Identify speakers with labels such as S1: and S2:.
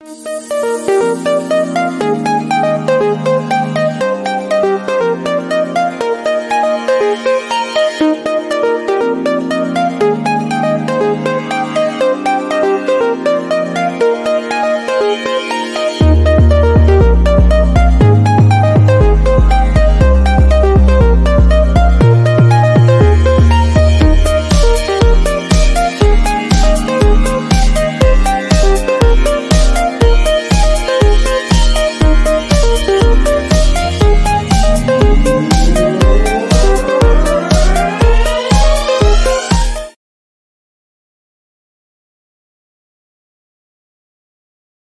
S1: Música